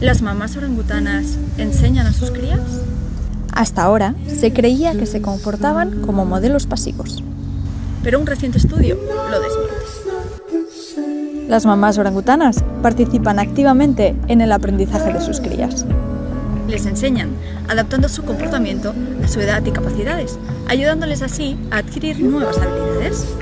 ¿Las mamás orangutanas enseñan a sus crías? Hasta ahora se creía que se comportaban como modelos pasivos. Pero un reciente estudio lo desmiente. Las mamás orangutanas participan activamente en el aprendizaje de sus crías. Les enseñan, adaptando su comportamiento a su edad y capacidades, ayudándoles así a adquirir nuevas habilidades.